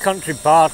country park